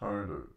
Un, deux.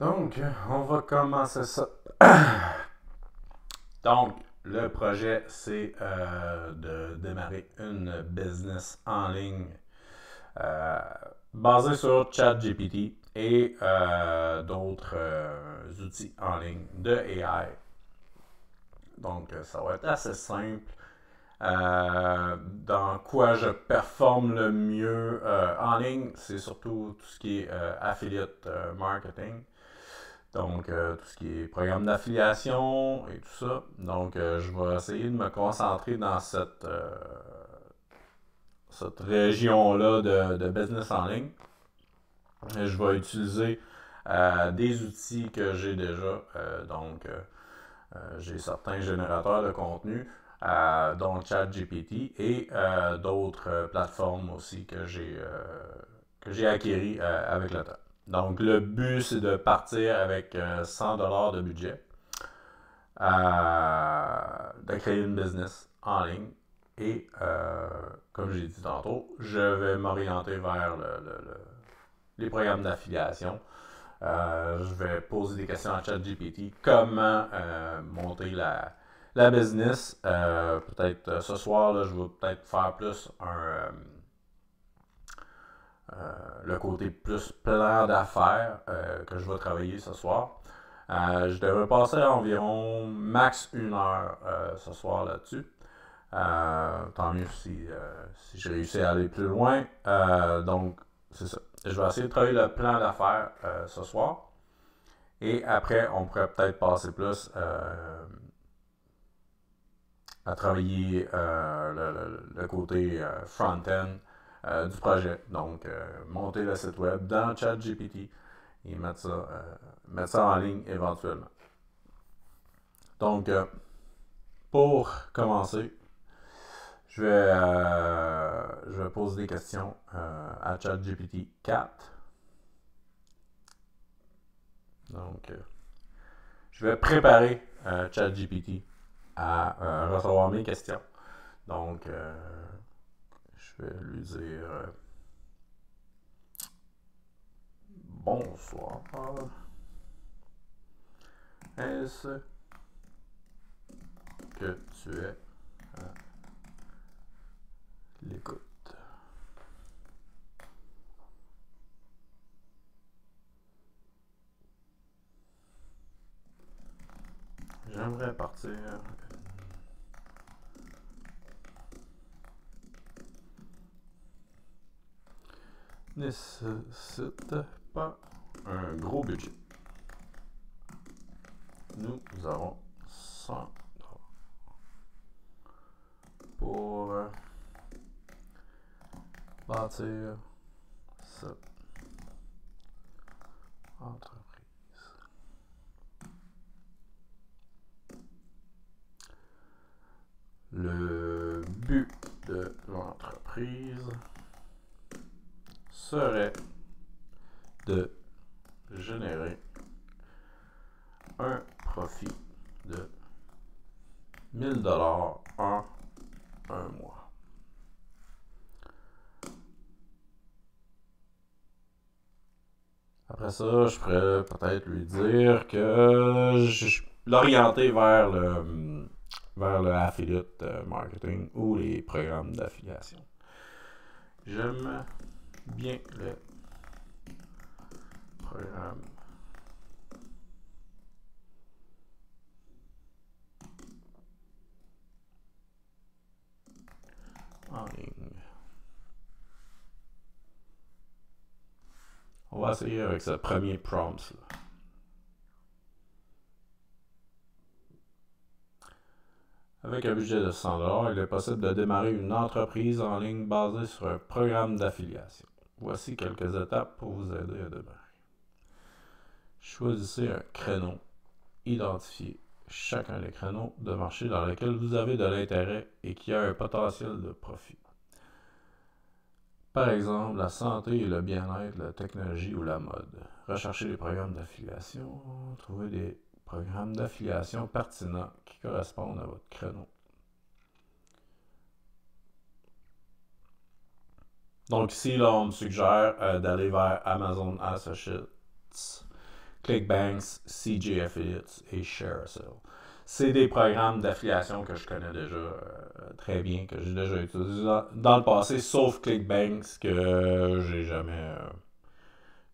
Donc, on va commencer ça. Donc, le projet, c'est euh, de démarrer une business en ligne euh, basée sur ChatGPT et euh, d'autres outils en ligne de AI. Donc, ça va être assez simple. dans quoi je performe le mieux en ligne, c'est surtout tout ce qui est affiliate marketing. Donc, euh, tout ce qui est programme d'affiliation et tout ça. Donc, euh, je vais essayer de me concentrer dans cette, euh, cette région-là de, business en ligne. je vais utiliser des outils que j'ai déjà. donc, j'ai certains générateurs de contenu, dont ChatGPT et d'autres plateformes aussi que j'ai que j'ai acquéries avec le temps. Donc, le but, c'est de partir avec 100 euh, dollars de budget, euh, de créer une business en ligne. Et, euh, comme j'ai dit tantôt, je vais m'orienter vers les programmes d'affiliation. je vais poser des questions à ChatGPT. Comment monter la, la business? peut-être ce soir, je vais peut-être faire plus un le côté plus plan d'affaires euh, que je vais travailler ce soir. Euh, je devrais passer environ max une heure ce soir là-dessus. tant mieux si, si je réussis à aller plus loin. donc, c'est ça. Je vais essayer de travailler le plan d'affaires ce soir. Et après, on pourrait peut-être passer plus à travailler le, côté front-end euh, du projet. Donc, euh, monter le site web dans ChatGPT et mettre ça, euh, mettre ça en ligne éventuellement. Donc, pour commencer, je vais, je vais poser des questions à ChatGPT 4. Donc, je vais préparer ChatGPT à recevoir mes questions. Donc, vais lui dire euh, bonsoir. Est-ce que tu es à l'écoute? J'aimerais partir nécessite pas un gros budget. Nous avons 100 pour euh, bâtir cette entreprise. Le but de l'entreprise serait de générer un profit de 1000 dollars en un mois. Après ça, je pourrais peut-être lui dire que je l'orienter vers le vers le affiliate marketing ou les programmes d'affiliation. J'aime bien le programme. En ligne. On va essayer avec ce premier prompt. Là. Avec un budget de 100 il est possible de démarrer une entreprise en ligne basée sur un programme d'affiliation. Voici quelques étapes pour vous aider à démarrer. Choisissez un créneau. Identifiez chacun des créneaux de marché dans lesquels vous avez de l'intérêt et qui a un potentiel de profit. Par exemple, la santé et le bien-être, la technologie ou la mode. Recherchez les programmes d'affiliation. Trouvez des programmes d'affiliation pertinents qui correspondent à votre créneau. Donc ici, là, on me suggère euh, d'aller vers Amazon Associates, ClickBanks, CJ Affiliates et ShareSale. C'est des programmes d'affiliation que je connais déjà euh, très bien, que j'ai déjà utilisé dans, le passé, sauf ClickBanks que j'ai jamais, euh,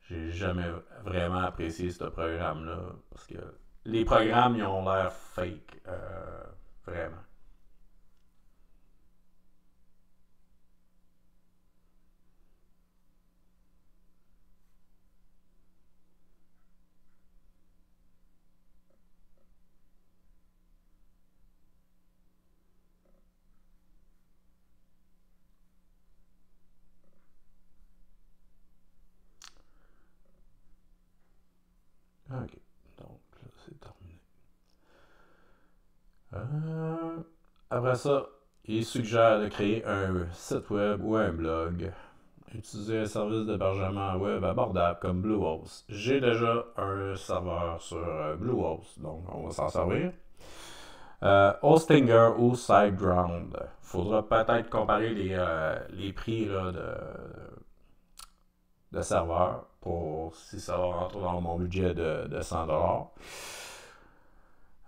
j'ai jamais vraiment apprécié ce programme-là parce que les programmes ils ont l'air fake, euh, vraiment. Ok, donc là c'est terminé. Euh, après ça, il suggère de créer un site web ou un blog. Utiliser un service d'hébergement web abordable comme Bluehost. J'ai déjà un serveur sur euh, Bluehost, donc on va s'en servir. Euh, Hostinger ou SiteGround. Faudra peut-être comparer les, prix de, de serveurs pour si ça va rentrer dans mon budget de, de 100$.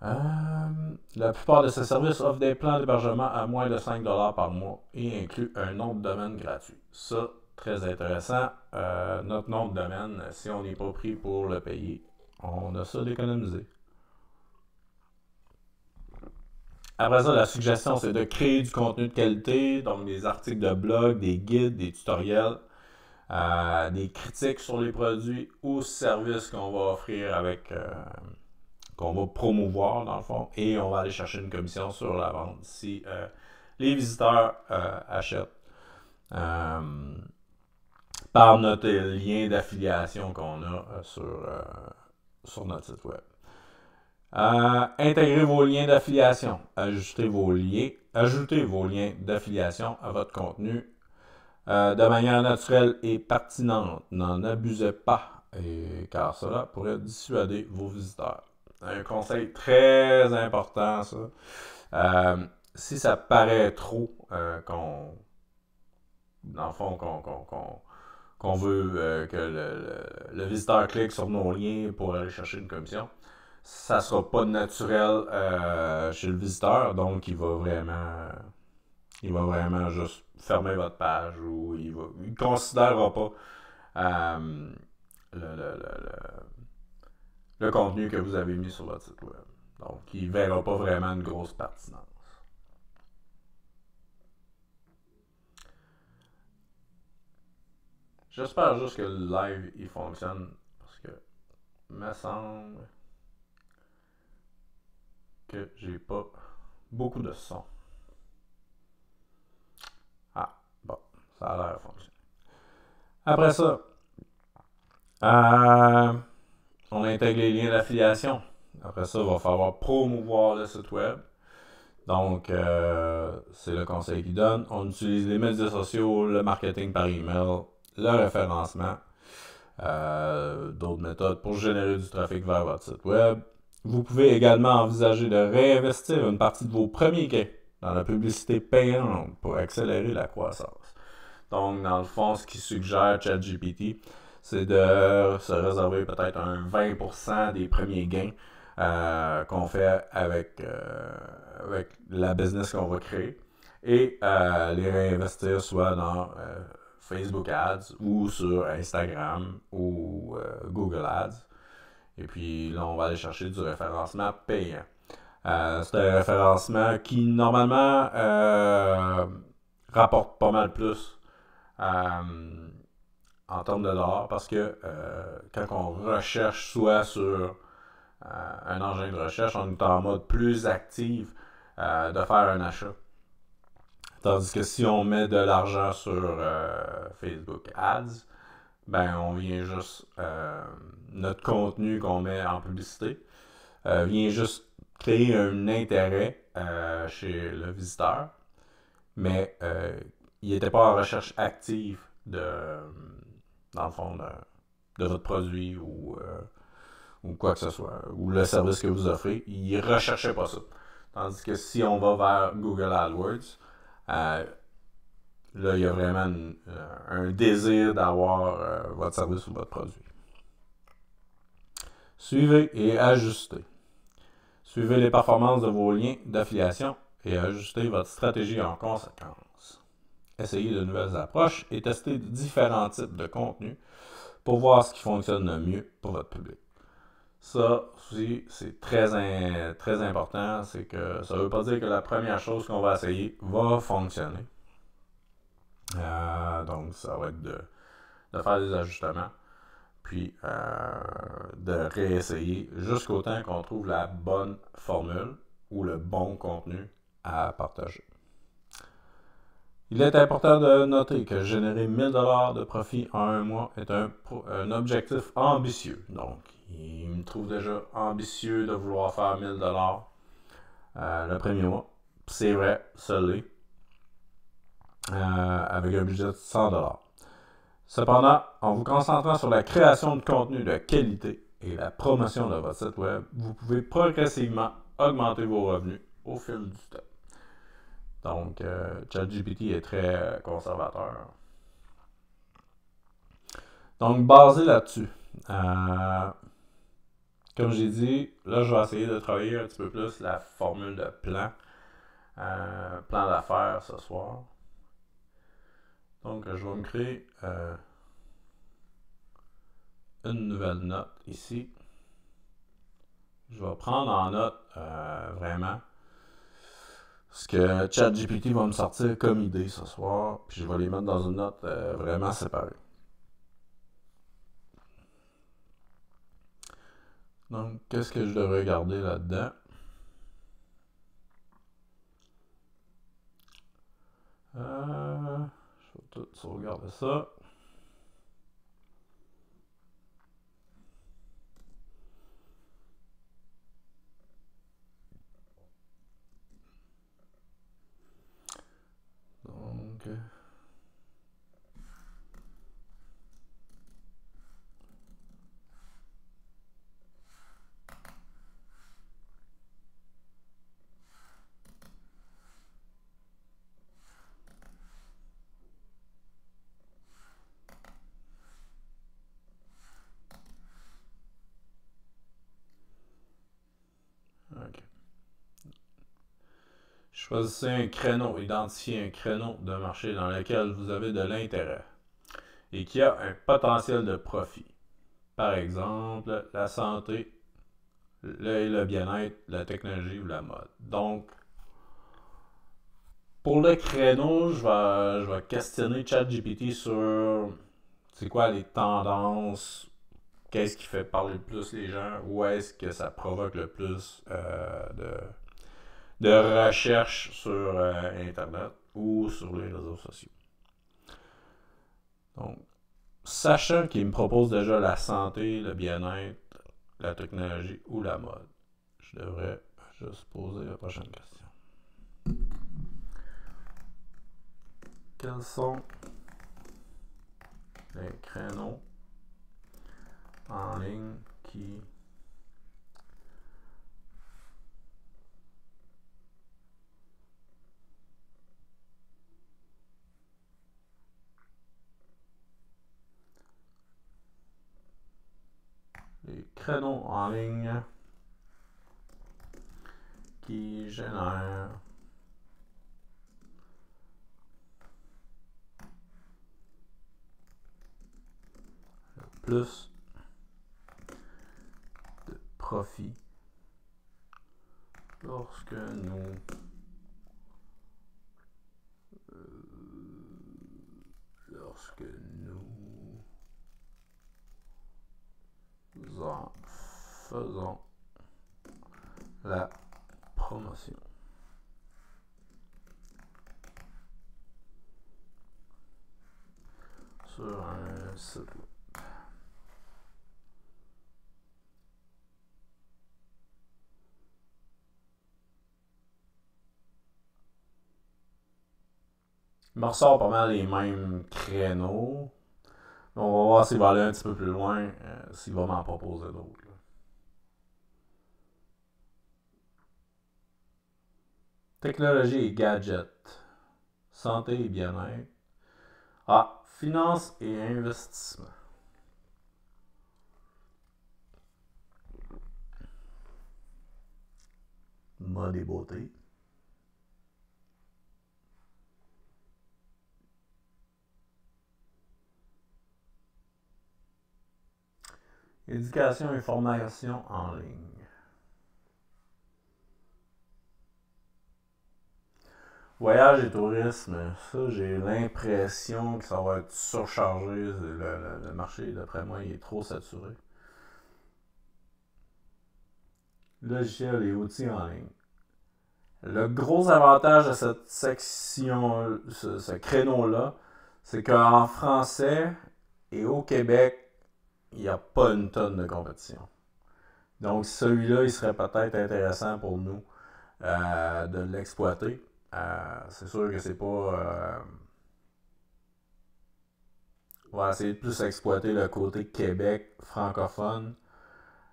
Euh, la plupart de ces services offrent des plans d'hébergement à moins de 5$ par mois et incluent un nom de domaine gratuit. Ça, très intéressant. Euh, notre nom de domaine, si on n'est pas pris pour le payer, on a ça d'économiser. Après ça, la suggestion, c'est de créer du contenu de qualité, donc des articles de blog, des guides, des tutoriels, euh, des critiques sur les produits ou services qu'on va offrir avec, qu'on va promouvoir dans le fond, et on va aller chercher une commission sur la vente si euh, les visiteurs achètent par notre lien d'affiliation qu'on a sur, sur notre site web. intégrez vos liens d'affiliation. Ajoutez vos liens, ajoutez vos liens d'affiliation à votre contenu euh, de manière naturelle et pertinente. N'en abusez pas, car cela pourrait dissuader vos visiteurs. Un conseil très important, ça. Euh, si ça paraît trop euh, qu'on. Dans le fond, qu'on veut que le, visiteur clique sur nos liens pour aller chercher une commission, ça ne sera pas naturel chez le visiteur, donc il va vraiment il va vraiment juste fermer votre page ou il ne considérera pas euh, le, contenu que vous avez mis sur votre site web. Donc, il ne verra pas vraiment une grosse pertinence. J'espère juste que le live il fonctionne parce que me semble que j'ai pas beaucoup de son. Ça a l'air fonctionner. Après ça, euh, on intègre les liens d'affiliation. Après ça, il va falloir promouvoir le site web. Donc, euh, c'est le conseil qu'il donne. On utilise les médias sociaux, le marketing par email, le référencement, euh, d'autres méthodes pour générer du trafic vers votre site web. Vous pouvez également envisager de réinvestir une partie de vos premiers gains dans la publicité payante pour accélérer la croissance. Donc, dans le fond, ce qui suggère ChatGPT, c'est de se réserver peut-être un 20% des premiers gains euh, qu'on fait avec, euh, avec la business qu'on va créer et euh, les réinvestir soit dans Facebook Ads ou sur Instagram ou Google Ads. Et puis là, on va aller chercher du référencement payant. c'est un référencement qui, normalement, rapporte pas mal plus en termes de dollars parce que euh, quand on recherche soit sur euh, un engin de recherche, on est en mode plus actif de faire un achat. Tandis que si on met de l'argent sur Facebook Ads, ben on vient juste notre contenu qu'on met en publicité vient juste créer un intérêt chez le visiteur, mais il n'était pas en recherche active de, dans le fond, de, votre produit ou, euh, ou quoi que ce soit, ou le service que vous offrez. Il ne recherchait pas ça. Tandis que si on va vers Google AdWords, euh, là, il y a vraiment euh, un désir d'avoir votre service ou votre produit. Suivez et ajustez. Suivez les performances de vos liens d'affiliation et ajustez votre stratégie en conséquence. Essayez de nouvelles approches et testez différents types de contenus pour voir ce qui fonctionne le mieux pour votre public. Ça aussi, c'est très, très important. C'est que ça ne veut pas dire que la première chose qu'on va essayer va fonctionner. Euh, donc, ça va être de, faire des ajustements, puis euh, de réessayer jusqu'au temps qu'on trouve la bonne formule ou le bon contenu à partager. Il est important de noter que générer 1000 dollars de profit en un mois est un, objectif ambitieux. Donc, il me trouve déjà ambitieux de vouloir faire 1000 dollars euh, le premier mois. C'est vrai, ça. Euh, avec un budget de 100 dollars. Cependant, en vous concentrant sur la création de contenu de qualité et la promotion de votre site web, vous pouvez progressivement augmenter vos revenus au fil du temps. Donc, euh, ChatGPT est très conservateur. Donc, basé là-dessus, euh, comme j'ai dit, là, je vais essayer de travailler un petit peu plus la formule de plan, euh, plan d'affaires ce soir. Donc, je vais me créer une nouvelle note ici. Je vais prendre en note vraiment ce que ChatGPT va me sortir comme idée ce soir, puis je vais les mettre dans une note euh, vraiment séparée. Donc, qu'est-ce que je devrais garder là-dedans? Euh, je vais tout sauvegarder ça. Choisissez un créneau, identifiez un créneau de marché dans lequel vous avez de l'intérêt et qui a un potentiel de profit. Par exemple, la santé, le, le bien-être, la technologie ou la mode. Donc, pour le créneau, je vais, je vais questionner ChatGPT sur c'est quoi les tendances, qu'est-ce qui fait parler le plus les gens, où est-ce que ça provoque le plus euh, de de recherche sur euh, Internet ou sur les réseaux sociaux. Donc, sachant qu'il me propose déjà la santé, le bien-être, la technologie ou la mode, je devrais juste poser la prochaine question. Quels sont les créneaux en ligne qui créneaux en ligne qui génèrent plus de profit lorsque nous euh, lorsque en la promotion. Sur un site. Il me ressort pas mal les mêmes créneaux. On va voir s'il va aller un petit peu plus loin, euh, s'il va m'en proposer d'autres. Technologie et gadgets. Santé et bien-être. Ah, finance et investissement. Mode et beauté. Éducation et formation en ligne. Voyage et tourisme, ça, j'ai l'impression que ça va être surchargé. Le, marché, d'après moi, il est trop saturé. Logiciel et outils en ligne. Le gros avantage de cette section, ce, ce créneau-là, c'est qu'en français et au Québec, il n'y a pas une tonne de compétition. Donc, celui-là, il serait peut-être intéressant pour nous euh, de l'exploiter. Euh, c'est sûr que c'est pas. Euh, on va essayer de plus exploiter le côté Québec francophone.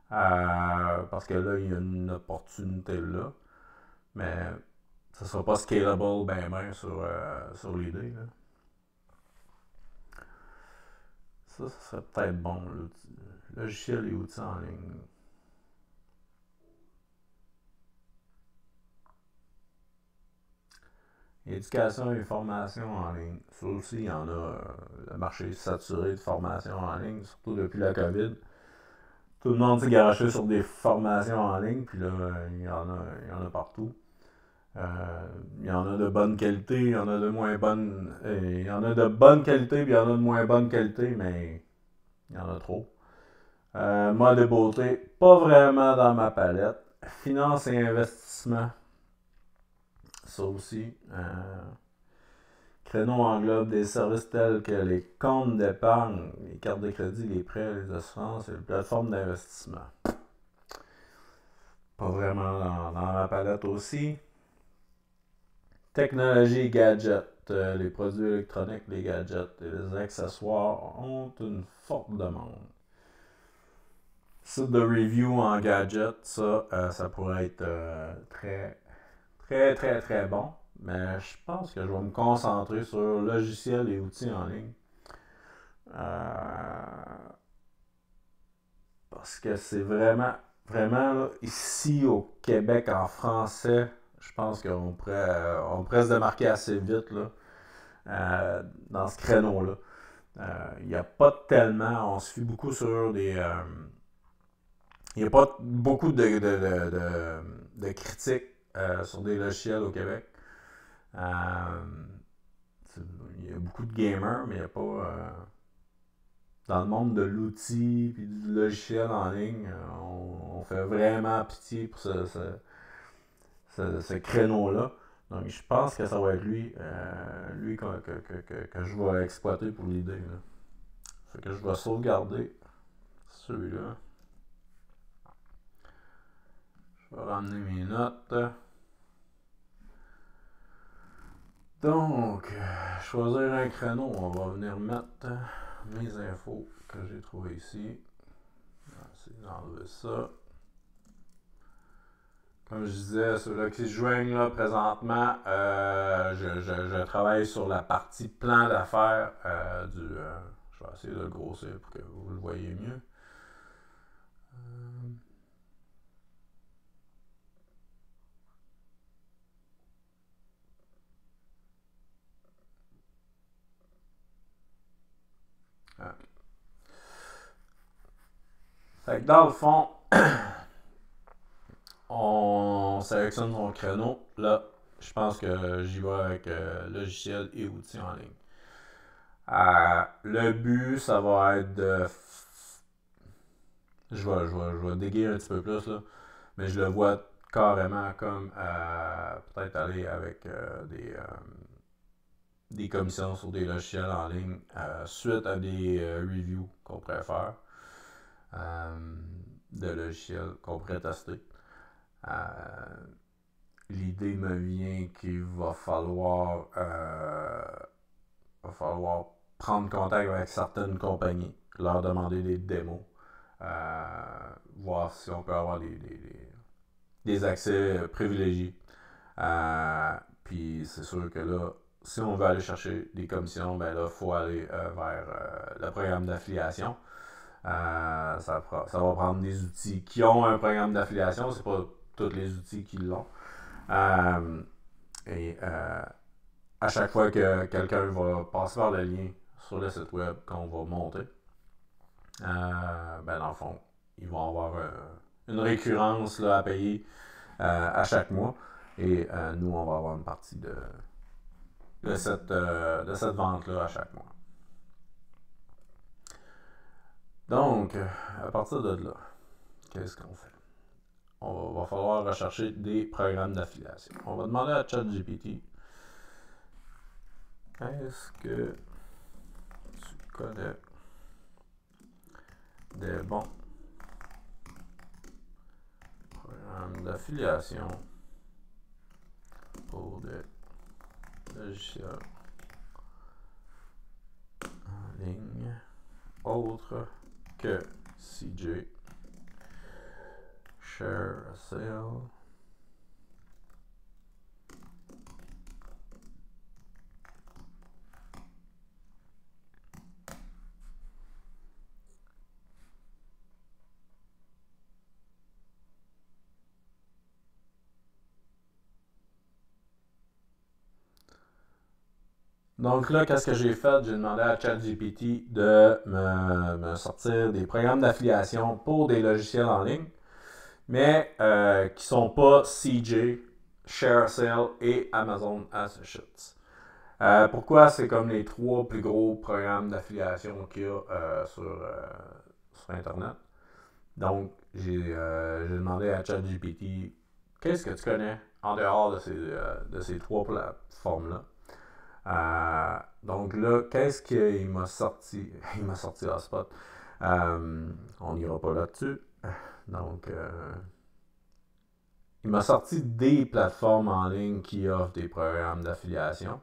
parce que là, il y a une opportunité là. Mais ça ne sera pas scalable ben ben sur, sur l'idée. Ça, ça serait peut-être bon. Logiciel et outils en ligne. Éducation et formation en ligne. Ça aussi, il y en a. Euh, le marché saturé de formation en ligne, surtout depuis la COVID. Tout le monde s'est garoché sur des formations en ligne, puis là, il y en a, y en a partout. Euh, il y en a de bonne qualité, il y en a de moins bonne. Euh, il y en a de bonne qualité, puis il y en a de moins bonne qualité, mais il y en a trop. Euh, mode de beauté, pas vraiment dans ma palette. Finance et investissement, ça aussi. créneau englobe des services tels que les comptes d'épargne, les cartes de crédit, les prêts, les assurances et les plateformes d'investissement. Pas vraiment dans ma palette aussi. Technologie et gadgets. Euh, les produits électroniques, les gadgets et les accessoires ont une forte demande. Site de review en gadgets, ça, euh, ça pourrait être euh, très, très, très, très bon. Mais je pense que je vais me concentrer sur logiciels et outils en ligne. parce que c'est vraiment, vraiment ici au Québec en français, je pense qu'on pourrait, euh, on pourrait se démarquer assez vite là, euh, dans ce créneau-là. Euh, il n'y a pas tellement, on se fie beaucoup sur des. il n'y a pas beaucoup de, de, critiques sur des logiciels au Québec. il y a beaucoup de gamers, mais il n'y a pas. dans le monde de l'outil et du logiciel en ligne, on, fait vraiment pitié pour ce ce, créneau-là. Donc, je pense que ça va être lui, euh, lui que, je vais exploiter pour l'idée. Fait que je vais sauvegarder celui-là. Je vais ramener mes notes. Donc, choisir un créneau, on va venir mettre mes infos que j'ai trouvées ici. C'est d'enlever ça. Comme je disais, ceux-là qui se joignent là, présentement, euh, je, travaille sur la partie plan d'affaires euh, du. Euh, je vais essayer de le grossir pour que vous le voyez mieux. Dans le fond, on sélectionne son créneau. Là, je pense que j'y vais avec euh, logiciel et outils en ligne. Euh, le but, ça va être de. Je vais, je, déguer un petit peu plus, là, mais je le vois carrément comme euh, peut-être aller avec des, des commissions sur des logiciels en ligne suite à des reviews qu'on pourrait faire de logiciels qu'on pourrait tester. Euh, l'idée me vient qu'il va falloir, euh, va falloir prendre contact avec certaines compagnies, leur demander des démos, euh, voir si on peut avoir des, des, accès privilégiés. puis c'est sûr que là, si on veut aller chercher des commissions, ben là, il faut aller vers le programme d'affiliation. ça, ça, va prendre des outils qui ont un programme d'affiliation. C'est pas tous les outils qui l'ont. et à chaque fois que quelqu'un va passer par le lien sur le site web qu'on va monter, ben dans le fond, ils vont avoir une récurrence là, à payer à chaque mois. Et nous, on va avoir une partie de, de cette, de cette vente-là à chaque mois. Donc, à partir de là, qu'est-ce qu'on fait? On va, falloir rechercher des programmes d'affiliation. On va demander à ChatGPT est-ce que tu connais des bons programmes d'affiliation pour des logiciels en ligne autres que CJ share a sale Donc là, qu'est-ce que j'ai fait? J'ai demandé à ChatGPT de me, sortir des programmes d'affiliation pour des logiciels en ligne, mais euh, qui ne sont pas CJ, ShareSale et Amazon Associates. Euh, pourquoi? C'est comme les trois plus gros programmes d'affiliation qu'il y a euh, sur, Internet? Donc, j'ai demandé à ChatGPT qu'est-ce que tu connais en dehors de ces, de ces trois plateformes-là? Euh, donc là, qu'est-ce qu'il m'a sorti? Il m'a sorti Hotspot. Euh, on n'ira pas là-dessus. Donc, euh, il m'a sorti des plateformes en ligne qui offrent des programmes d'affiliation.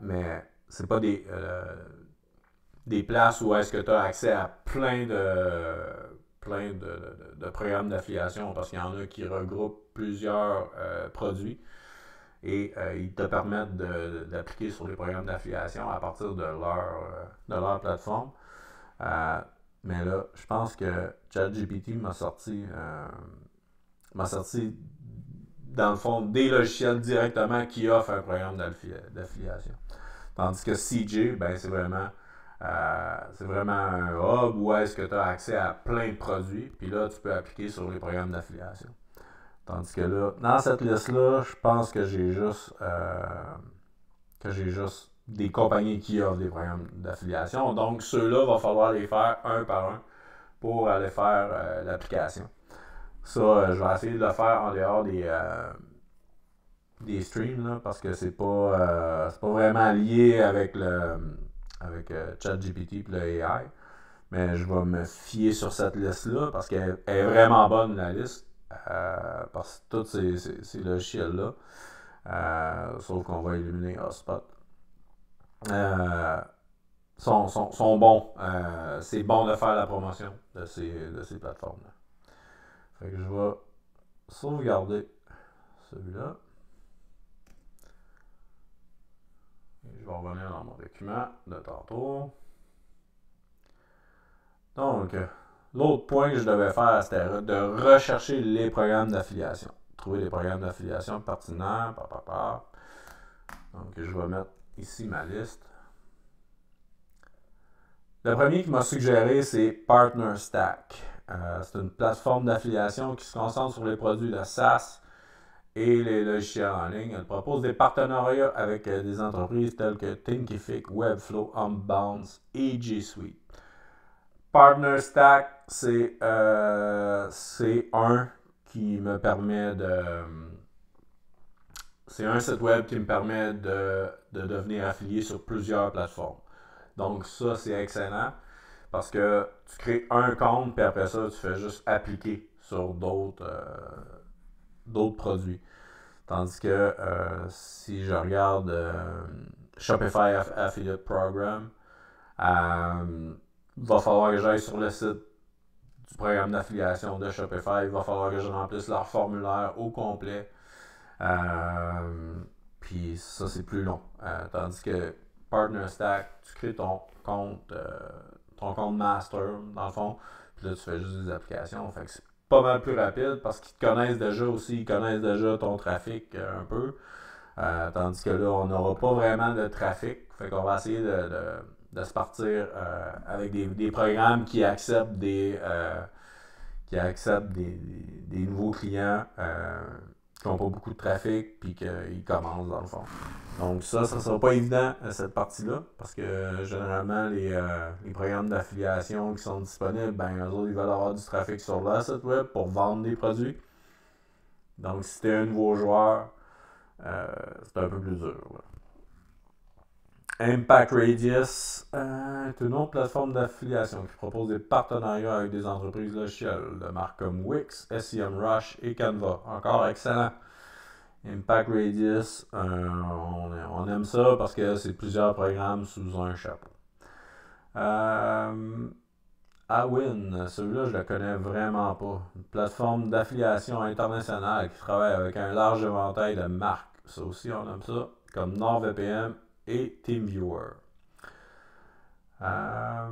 mais c'est pas des, des places où est-ce que tu as accès à plein de plein de programmes d'affiliation parce qu'il y en a qui regroupent plusieurs produits et euh, ils te permettent d'appliquer sur les programmes d'affiliation à partir de leur, euh, de leur plateforme. Euh, mais là, je pense que ChatGPT m'a sorti, sorti, dans le fond, des logiciels directement qui offrent un programme d'affiliation. Tandis que CJ, ben, c'est vraiment, c'est vraiment un hub où est-ce que tu as accès à plein de produits, puis là, tu peux appliquer sur les programmes d'affiliation. Tandis que là, dans cette liste-là, je pense que j'ai juste euh, que j'ai juste des compagnies qui offrent des programmes d'affiliation. Donc, ceux-là, il va falloir les faire un par un pour aller faire euh, l'application. Ça, euh, je vais essayer de le faire en dehors des, des streams parce que c'est pas, pas vraiment lié avec le avec ChatGPT et le AI. Mais je vais me fier sur cette liste-là parce qu'elle est vraiment bonne, la liste. Euh, parce que tous ces, logiciels-là, euh, sauf qu'on va éliminer Hotspot, euh, sont, sont, bons. c'est bon de faire la promotion de ces, de ces plateformes-là. Fait que je vais sauvegarder celui-là. je vais revenir dans mon document de tantôt. Donc, L'autre point que je devais faire, c'était de rechercher les programmes d'affiliation. Trouver les programmes d'affiliation pertinents. Donc, je vais mettre ici ma liste. Le premier qui m'a suggéré, c'est Partner Stack. Euh, c'est une plateforme d'affiliation qui se concentre sur les produits de SaaS et les logiciels en ligne. Elle propose des partenariats avec euh, des entreprises telles que Thinkific, Webflow, Unbounce et G Suite. Partner Stack, euh, c'est un qui me permet de. C'est un site web qui me permet de, devenir affilié sur plusieurs plateformes. Donc, ça, c'est excellent parce que tu crées un compte, puis après ça, tu fais juste appliquer sur d'autres euh, produits. Tandis que euh, si je regarde Shopify Affiliate Program, va falloir que j'aille sur le site du programme d'affiliation de Shopify. Il va falloir que je remplisse leur formulaire au complet. Euh, puis ça, c'est plus long. Euh, tandis que Partner Stack, tu crées ton compte, euh, ton compte master, dans le fond. Puis là, tu fais juste des applications. Fait que c'est pas mal plus rapide parce qu'ils te connaissent déjà aussi, ils connaissent déjà ton trafic un peu. Tandis que là, on n'aura pas vraiment de trafic. Fait qu'on va essayer de, se partir avec des, programmes qui acceptent des qui acceptent des, nouveaux clients qui n'ont pas beaucoup de trafic, puis qu'ils commencent dans le fond. Donc ça, ça ne sera pas évident, euh, cette partie-là, parce que euh, généralement, euh, les, programmes d'affiliation qui sont disponibles, ben, eux autres, ils veulent avoir du trafic sur leur site web pour vendre des produits. Donc si tu es un nouveau joueur, c'est un peu plus dur. Impact Radius est une autre plateforme d'affiliation qui propose des partenariats avec des entreprises logicielles de marques comme Wix, SEMrush et Canva. Encore excellent. Impact Radius, euh, on, aime ça parce que c'est plusieurs programmes sous un chapeau. Euh, Awin, celui-là, je le connais vraiment pas. Une plateforme d'affiliation internationale qui travaille avec un large éventail de marques. Ça aussi, on aime ça. Comme NordVPN et TeamViewer. Euh,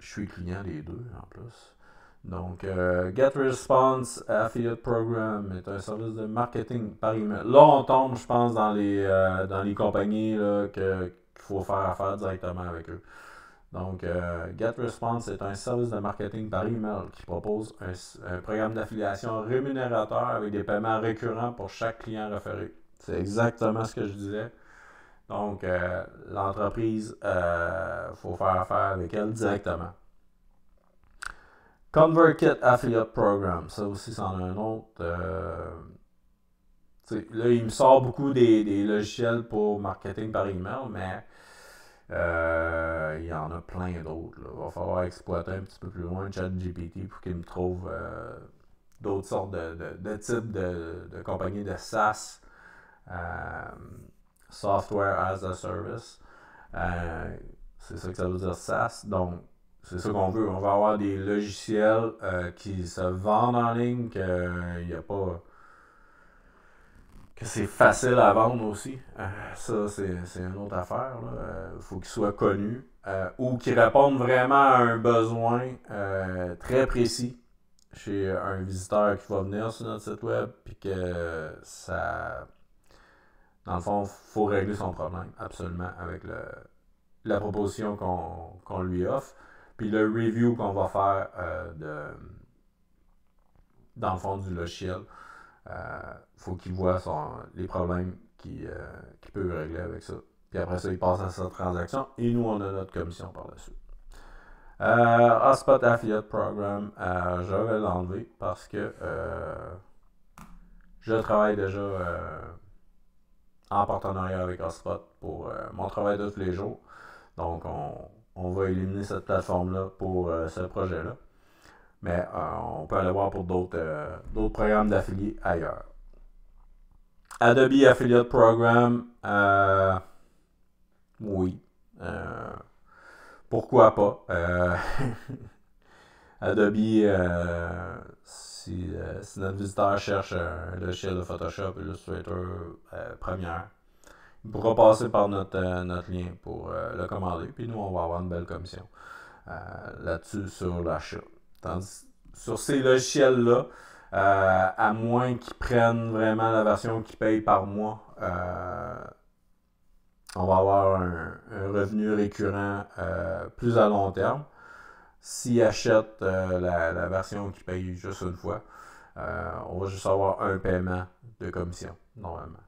je suis client des deux en plus. Donc, euh, GetResponse Affiliate Program est un service de marketing par email. Là, on tombe, je pense, dans les, euh, dans les compagnies qu'il faut faire affaire directement avec eux. Donc, GetResponse est un service de marketing par email qui propose un programme d'affiliation rémunérateur avec des paiements récurrents pour chaque client référé. C'est exactement ce que je disais. Donc, euh, l'entreprise, il euh, faut faire affaire avec elle directement. ConvertKit Affiliate Program, ça aussi, c'en a un autre. Euh, là, il me sort beaucoup des, logiciels pour marketing par email, mais il y en a plein d'autres. Il va falloir exploiter un petit peu plus loin ChatGPT pour qu'il me trouve d'autres sortes de, types de, de compagnies de SaaS software as a Service. Euh, c'est ça que ça veut dire SaaS. Donc, c'est ça qu'on veut. On va avoir des logiciels euh, qui se vendent en ligne, qu'il n'y a pas. que c'est facile à vendre aussi. ça, c'est une autre affaire. Il faut qu'ils soient connus ou qu'ils répondent vraiment à un besoin très précis chez un visiteur qui va venir sur notre site web, puis que ça dans le fond, il faut régler son problème, absolument, avec le, la proposition qu'on lui offre. Puis le review qu'on va faire euh, dans le fond du logiciel. Euh, faut qu'il voit les problèmes qu'il euh, peut régler avec ça. Puis après ça, il passe à sa transaction et nous, on a notre commission par la suite. Hotspot Affiliate Program, je vais l'enlever parce que je travaille déjà en partenariat avec Hotspot pour euh, mon travail de tous les jours. Donc, on, va éliminer cette plateforme-là pour euh, ce projet-là. Mais euh, on peut aller voir pour d'autres programmes d'affiliés ailleurs. Adobe Affiliate Program, oui. pourquoi pas? Adobe, si, notre visiteur cherche un logiciel de Photoshop, Illustrator, Premiere, il pourra passer par notre, euh, notre lien pour euh, le commander. Puis nous, on va avoir une belle commission euh, là-dessus sur l'achat. Tandis sur ces logiciels-là, à moins qu'ils prennent vraiment la version qui paye par mois, on va avoir un, revenu récurrent plus à long terme. S'ils achètent la, la, version qui paye juste une fois, on va juste avoir un paiement de commission, normalement.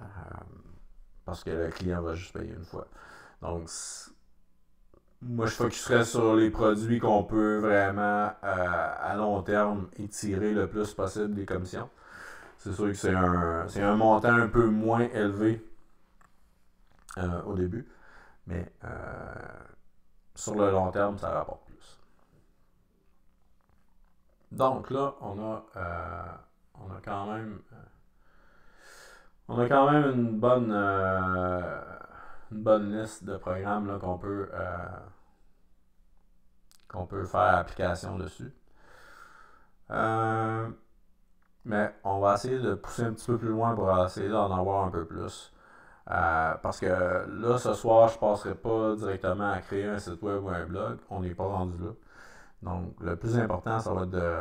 Euh, parce que le client va juste payer une fois. Donc, moi, je focuserais sur les produits qu'on peut vraiment, euh, à long terme, étirer le plus possible des commissions. C'est sûr que c'est un, un montant un peu moins élevé euh, au début, mais sur le long terme, ça rapporte plus. Donc là, on a, on a quand même on a quand même une bonne, euh, une bonne liste de programmes qu'on peut, euh, qu'on peut faire application dessus. Euh, mais on va essayer de pousser un petit peu plus loin pour essayer d'en avoir un peu plus. Parce que là, ce soir, je ne passerai pas directement à créer un site web ou un blog. On n'est pas rendu là. Donc, le plus important, ça va être de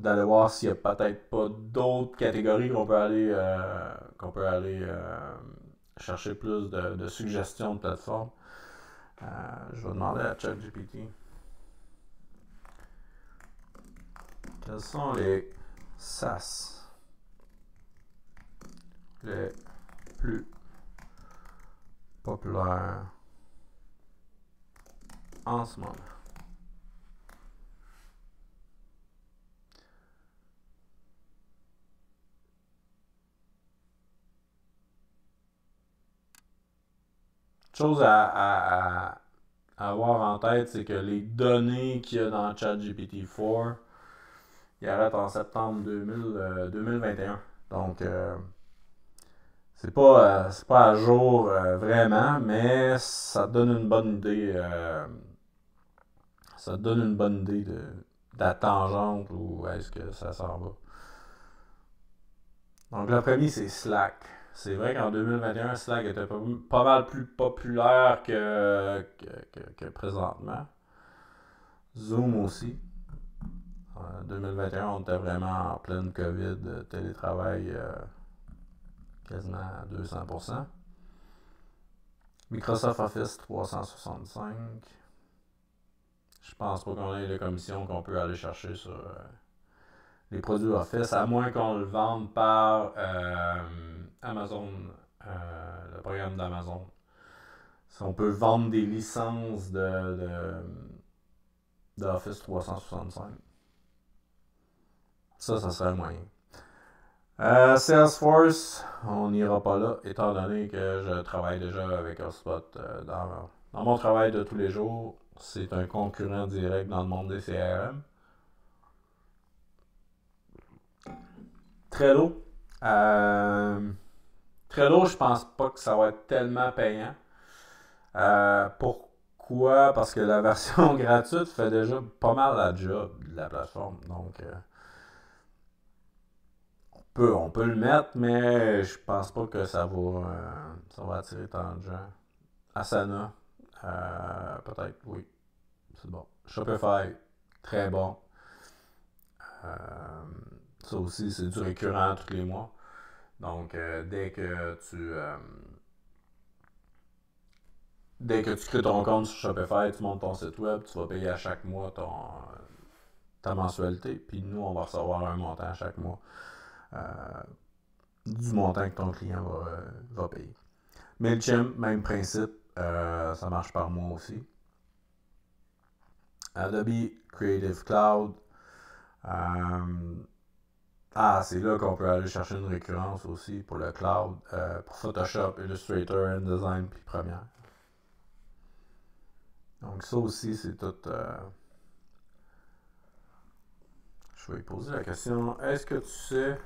d'aller voir s'il n'y a peut-être pas d'autres catégories qu'on peut aller euh, qu'on peut aller euh, chercher plus de, suggestions de plateformes. Euh, je vais demander à ChatGPT quels sont les SaaS les plus populaires en ce moment. chose à, avoir en tête, c'est que les données qu'il y a dans ChatGPT-4, ils arrêtent en septembre 2021. Euh, Donc, euh, c'est pas, euh, pas à jour vraiment, mais ça donne une bonne idée. ça donne une bonne idée de, la tangente où est-ce que ça s'en va. Donc, le premier, c'est Slack. C'est vrai qu'en 2021, Slack était pas, mal plus populaire que, que, présentement. Zoom aussi. En 2021, on était vraiment en pleine COVID, télétravail euh, quasiment à 200%. Microsoft Office 365. Je pense pas qu'on ait les commissions qu'on peut aller chercher sur euh, les produits Office, à moins qu'on le vende par euh, Amazon, euh, le programme d'Amazon. Si on peut vendre des licences de, d'Office 365. Ça, ça serait le moyen. Euh, Salesforce, on n'ira pas là, étant donné que je travaille déjà avec HubSpot dans, dans mon travail de tous les jours. C'est un concurrent direct dans le monde des CRM. Trello. Euh, Trello, je pense pas que ça va être tellement payant. Euh, pourquoi? Parce que la version gratuite fait déjà pas mal la job de la plateforme. Donc, euh, peut, on peut le mettre, mais je pense pas que ça va, ça va attirer tant de gens. Asana, peut-être, oui. C'est bon. Shopify, très bon. Ça aussi, c'est du récurrent tous les mois. Donc, euh, dès que tu. Euh, dès que tu crées ton compte sur Shopify, tu montes ton site web, tu vas payer à chaque mois ton, ta mensualité. Puis nous, on va recevoir un montant à chaque mois euh, du montant que ton client va, va payer. MailChimp, même principe, ça marche par mois aussi. Adobe Creative Cloud. Ah, c'est là qu'on peut aller chercher une récurrence aussi pour le cloud, euh, pour Photoshop, Illustrator, InDesign, puis Premiere. Donc ça aussi, c'est tout... Euh, je vais lui poser la question, est-ce que tu sais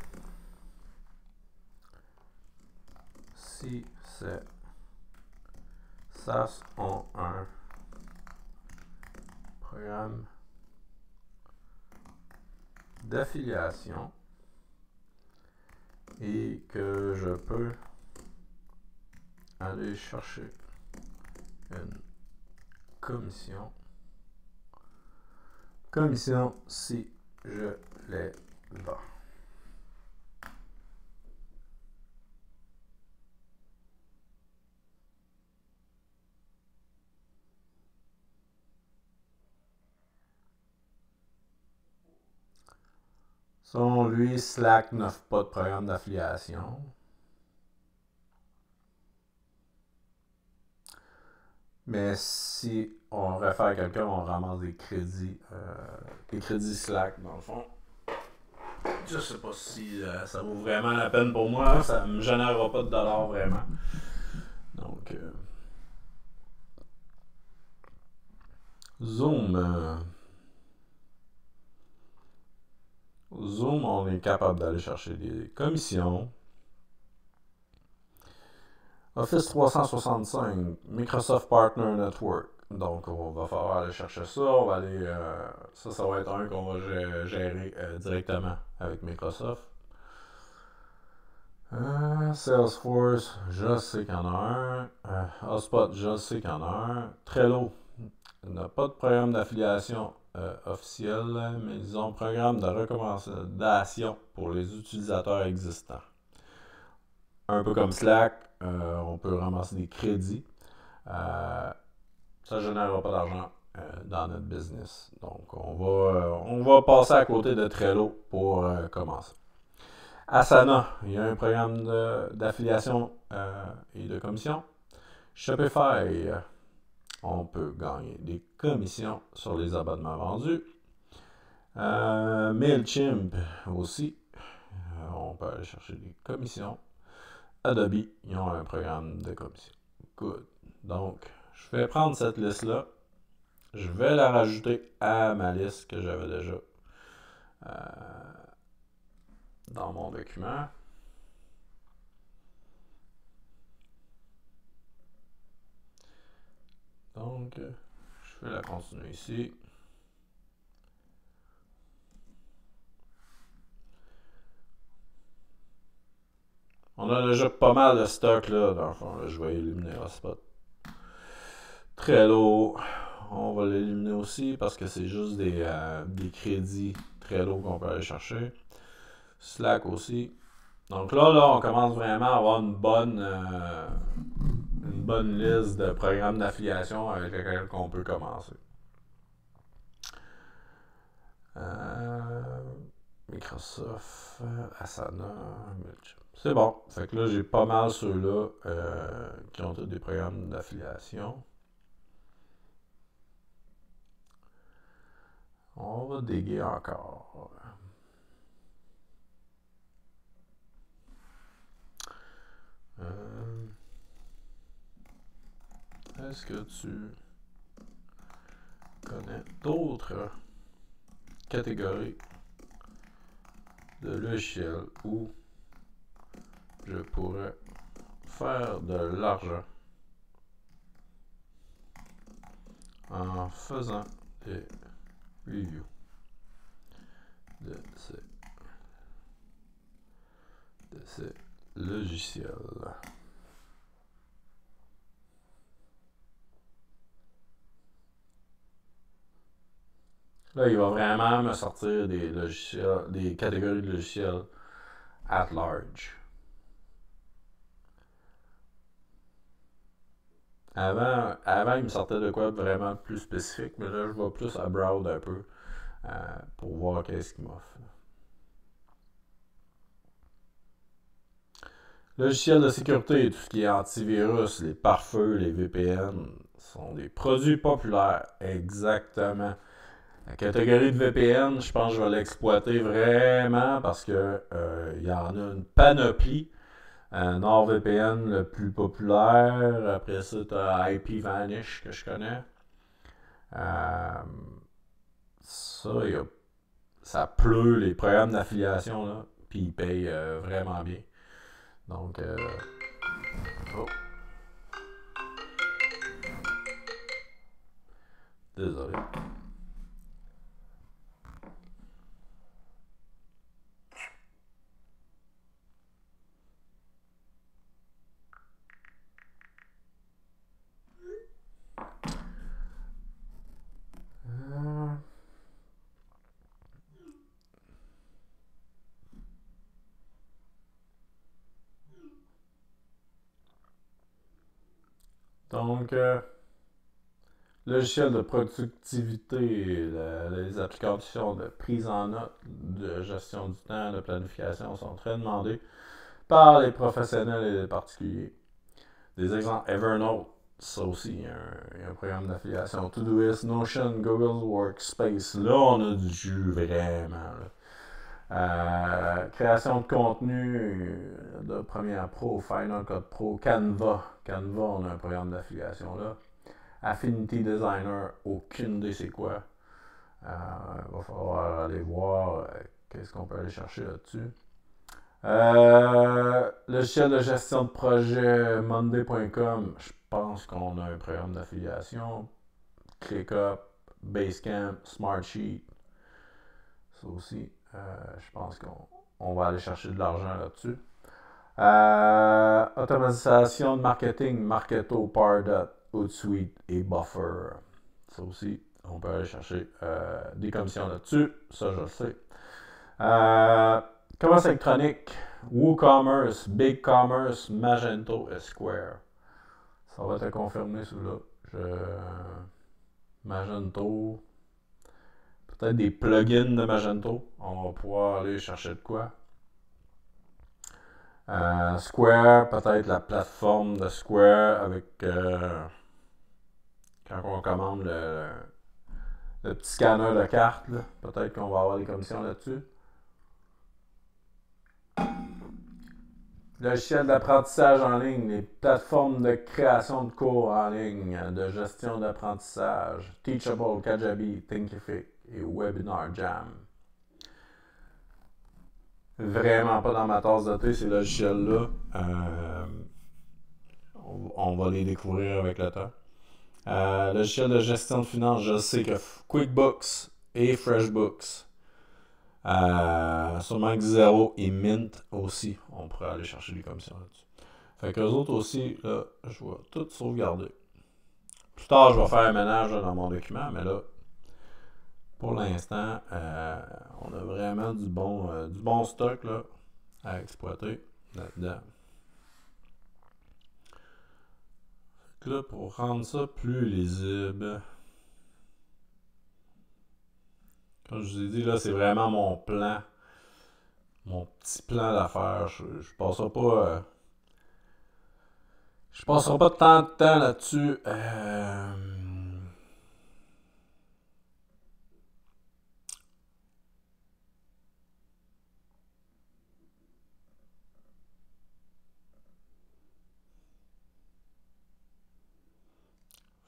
si c'est ça ont un programme d'affiliation et que je peux aller chercher une commission? Commission si je les vends. Selon lui, Slack n'offre pas de programme d'affiliation. Mais si on réfère quelqu'un, on ramasse des crédits, euh, des crédits Slack dans le fond. Je sais pas si euh, ça vaut vraiment la peine pour moi. Ça me générera pas de dollars vraiment. Donc, euh, Zoom. Zoom, on est capable d'aller chercher des commissions. Office 365, Microsoft Partner Network. Donc, on va falloir aller chercher ça. On va aller, euh, ça, ça va être un qu'on va gérer, euh, directement avec Microsoft. Euh, Salesforce, je sais qu'il y en a un. Hotspot, je sais qu'il y en a un. Trello, n'a pas de programme d'affiliation officiel, mais ils ont un programme de recommandation pour les utilisateurs existants. Un peu comme Slack, euh, on peut ramasser des crédits. Euh, ça ne générera pas d'argent dans notre business. Donc, on va, on va passer à côté de Trello pour commencer. Asana, il y a un programme d'affiliation et de commission. Shopify, on peut gagner des commissions sur les abonnements vendus. Euh, MailChimp aussi, euh, on peut aller chercher des commissions. Adobe, ils ont un programme de commission. Good. Donc, je vais prendre cette liste-là. Je vais la rajouter à ma liste que j'avais déjà euh, dans mon document. Donc, je vais la continuer ici. On a déjà pas mal de stock là, dans le je vais éliminer la spot. Très lourd. On va l'éliminer aussi parce que c'est juste des, euh, des crédits qu'on peut aller chercher. Slack aussi. Donc là, là, on commence vraiment à avoir une bonne, euh, une bonne liste de programmes d'affiliation avec lesquels on peut commencer. Euh, Microsoft, Asana, C'est bon. Fait que là, j'ai pas mal ceux-là euh, qui ont des programmes d'affiliation. On va déguer encore. Euh, est-ce que tu connais d'autres catégories de logiciels où je pourrais faire de l'argent en faisant des reviews de ces, de ces logiciels. Là, il va vraiment me sortir des logiciels, des catégories de logiciels at large. Avant, avant, il me sortait de quoi vraiment plus spécifique, mais là, je vais plus à browse un peu euh, pour voir qu'est-ce qu'il m'offre. Logiciels de sécurité, tout ce qui est antivirus, les pare-feux, les VPN, sont des produits populaires. Exactement. La catégorie de VPN, je pense que je vais l'exploiter vraiment parce que euh, il y en a une panoplie. Euh, NordVPN le plus populaire. Après ça, tu as IPVanish que je connais. Euh, ça, ça pleut les programmes d'affiliation, là, puis ils payent vraiment bien. Donc, oh. Désolé. Donc, euh, logiciel de productivité, les applications de prise en note, de gestion du temps, de planification sont très demandés par les professionnels et les particuliers. Des exemples, Evernote, ça aussi, a un, programme d'affiliation. Todoist, Notion, Google Workspace. Là, on a du jus vraiment. Euh, création de contenu de Premiere Pro, Final Cut Pro, Canva. Canva, on a un programme d'affiliation là. Affinity Designer, aucune idée c'est quoi. Il euh, va falloir aller voir euh, qu'est-ce qu'on peut aller chercher là-dessus. Logiciel de gestion de projet Monday.com, je pense qu'on a un programme d'affiliation. ClickUp, Basecamp, Smartsheet. Ça aussi. Euh, je pense qu'on va aller chercher de l'argent là-dessus. Euh, automatisation de marketing, Marketo, Pardot, Hootsuite et Buffer. Ça aussi, on peut aller chercher des commissions là-dessus. Ça, je le sais. commerce électronique, WooCommerce, BigCommerce, Magento et Square. Ça va être confirmé celui-là. Je... Magento. Peut-être des plugins de Magento. On va pouvoir aller chercher de quoi. Euh, Square, peut-être la plateforme de Square avec euh, quand on commande le, petit scanner de carte, peut-être qu'on va avoir des commissions là-dessus. Logiciel d'apprentissage en ligne, les plateformes de création de cours en ligne, de gestion d'apprentissage, Teachable, Kajabi, Thinkific et Webinar Jam. Vraiment pas dans ma tasse de thé, ces logiciels-là. Euh, on, va les découvrir avec le temps. Euh, logiciel de gestion de finances, je sais que QuickBooks et FreshBooks euh, sûrement Xero et Mint aussi. On pourrait aller chercher des commissions là-dessus. Fait que les autres aussi, là, je vais tout sauvegarder. Plus tard, je vais faire un ménage dans mon document, mais là, pour l'instant, euh, on a vraiment du bon, euh, du bon stock là, à exploiter là-dedans. là, pour rendre ça plus lisible, Comme je vous ai dit, là, c'est vraiment mon plan. Mon petit plan d'affaires. Je, je passerai pas. Euh, je passerai pas tant de temps là-dessus.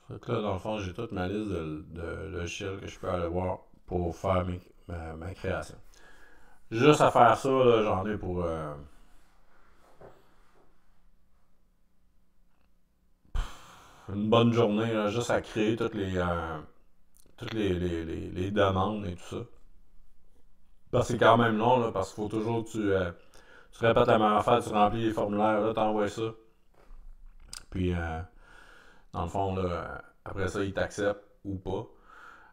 Là, dans le fond, j'ai toute ma liste de, de logiciels que je peux aller voir pour faire ma, création. Juste à faire ça, j'en ai pour. Euh, une bonne journée, juste à créer toutes les. Euh, toutes les, les, demandes et tout ça. Parce que c'est quand même long, là, parce qu'il faut toujours que tu, euh, tu répètes la même affaire, tu remplis les formulaires, là, t'envoies ça. Puis, dans le fond, là, après ça, ils t'acceptent ou pas.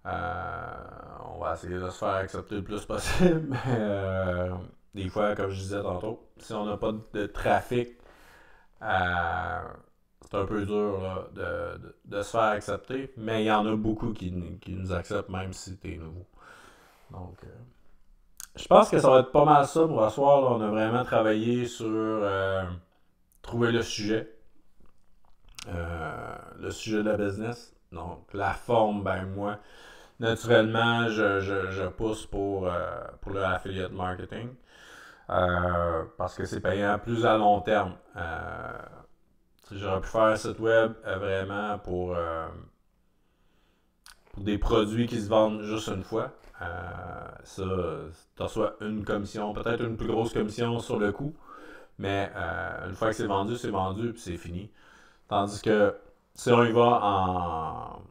Euh, on va essayer de se faire accepter le plus possible, mais euh, des fois, comme je disais tantôt, si on n'a pas de trafic, euh, c'est un peu dur de, se faire accepter, mais il y en a beaucoup qui, nous acceptent même si tu es nouveau. Donc, je pense que ça va être pas mal ça pour ce soir. on a vraiment travaillé sur trouver le sujet, le sujet de la business. Donc, la forme, ben moi, naturellement, je, pousse pour, euh, le affiliate marketing. Euh, parce que c'est payant plus à long terme. Euh, j'aurais pu faire un site web vraiment pour, pour des produits qui se vendent juste une fois. ça, tu reçois une commission, peut-être une plus grosse commission sur le coût, mais une fois que c'est vendu, c'est vendu et c'est fini. Tandis que si on y va en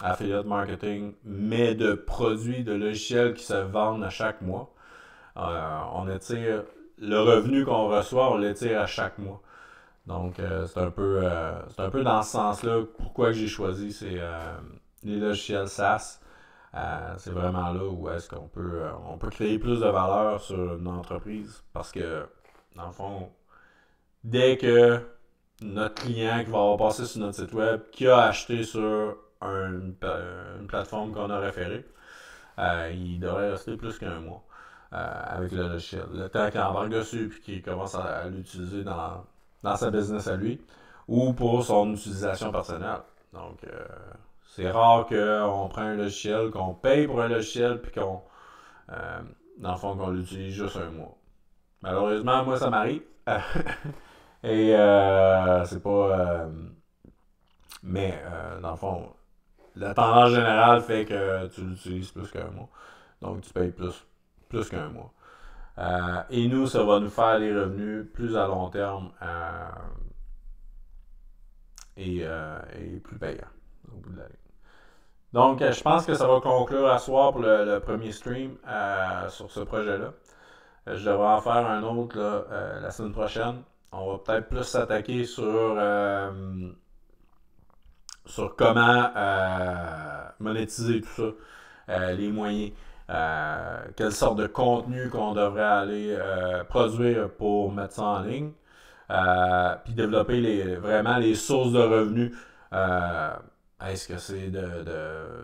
affiliate marketing, mais de produits, de logiciels qui se vendent à chaque mois. Euh, on étire le revenu qu'on reçoit, on l'étire à chaque mois. Donc, euh, c'est un, peu, euh, un peu dans ce sens-là pourquoi j'ai choisi les logiciels SaaS. c'est vraiment là où est-ce qu'on peut, on peut créer plus de valeur sur une entreprise. Parce que, dans le fond, dès que notre client qui va avoir passé sur notre site web, qui a acheté sur une, plateforme qu'on a référée, euh, il devrait rester plus qu'un mois euh, avec le logiciel. Le temps qu'il embarque dessus et qu'il commence à, l'utiliser dans, dans sa business à lui ou pour son utilisation personnelle. Donc, euh, c'est rare qu'on prenne un logiciel, qu'on paye pour un logiciel puis qu'on, dans le fond, qu'on l'utilise juste un mois. Malheureusement, moi, ça m'arrive. Et c'est pas. mais, dans le fond, la tendance générale fait que tu l'utilises plus qu'un mois. Donc, tu payes plus, plus qu'un mois. Euh, et nous, ça va nous faire des revenus plus à long terme euh, euh, et, plus payants au bout de la ligne. Donc, je pense que ça va conclure à soir pour le, premier stream sur ce projet-là. Je devrais en faire un autre la semaine prochaine. On va peut-être plus s'attaquer sur sur comment monétiser tout ça, les moyens. quelle sorte de contenu qu'on devrait aller produire pour mettre ça en ligne. puis développer les, vraiment les sources de revenus est-ce que c'est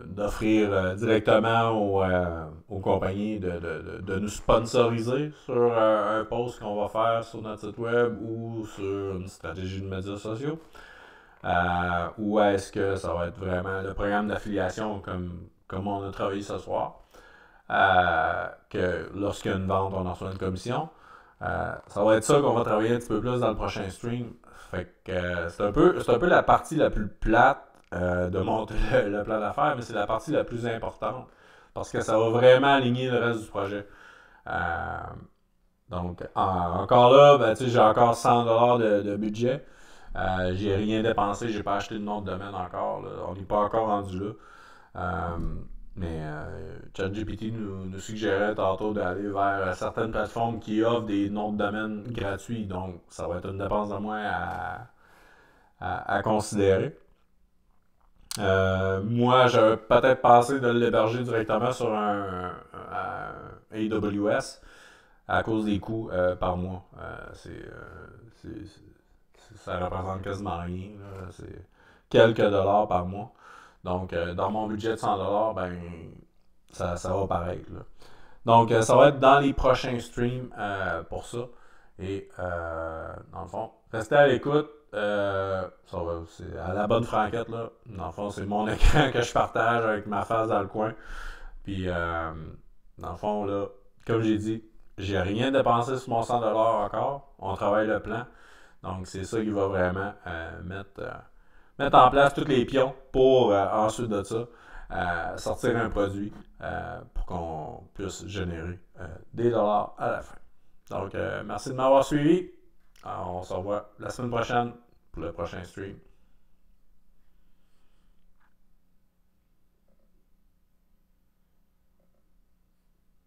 d'offrir euh, directement euh, aux, compagnies de, nous sponsoriser sur euh, un post qu'on va faire sur notre site web ou sur une stratégie de médias sociaux? ou est-ce que ça va être vraiment le programme d'affiliation comme, comme on a travaillé ce soir? que lorsqu'il y a une vente, on en reçoit une commission. ça va être ça qu'on va travailler un petit peu plus dans le prochain stream. Fait que c'est un un peu la partie la plus plate euh, de monter le, plan d'affaires, mais c'est la partie la plus importante parce que ça va vraiment aligner le reste du projet. Euh, donc, encore là, ben, j'ai encore 100$ de, de budget. Euh, j'ai rien dépensé, j'ai pas acheté de nom de domaine encore. On n'est pas encore rendu là. Euh, mais ChatGPT nous, nous, suggérait tantôt d'aller vers certaines plateformes qui offrent des noms de domaine gratuits. Donc, ça va être une dépense de moins à considérer. Euh, moi, j'avais peut-être pensé de l'héberger directement sur un, AWS à cause des coûts euh, par mois. Euh, ça représente quasiment rien. C'est quelques dollars par mois. Donc, dans mon budget de 100 dollars, ben, ça, ça va pareil. Donc, ça va être dans les prochains streams pour ça. Et, dans le fond, restez à l'écoute. Euh, c'est à la bonne franquette, là. Dans le fond, c'est mon écran que je partage avec ma face dans le coin. Puis, euh, dans le fond, là, comme j'ai dit, j'ai rien dépensé sur mon 100$ encore. On travaille le plan. Donc, c'est ça qui va vraiment euh, mettre, mettre en place tous les pions pour ensuite de ça sortir un produit pour qu'on puisse générer des dollars à la fin. Donc, merci de m'avoir suivi. On se revoit la semaine prochaine pour le prochain stream.